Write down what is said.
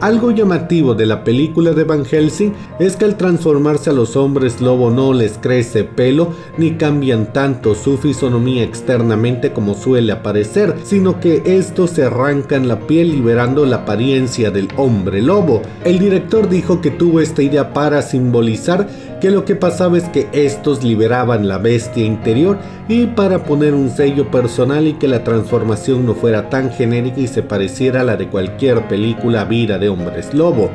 Algo llamativo de la película de Van Helsing es que al transformarse a los hombres lobo no les crece pelo ni cambian tanto su fisonomía externamente como suele aparecer, sino que estos se arrancan la piel liberando la apariencia del hombre lobo. El director dijo que tuvo esta idea para simbolizar que lo que pasaba es que estos liberaban la bestia interior y para poner un sello personal y que la transformación no fuera tan genérica y se pareciera a la de cualquier película vida de hombres lobo.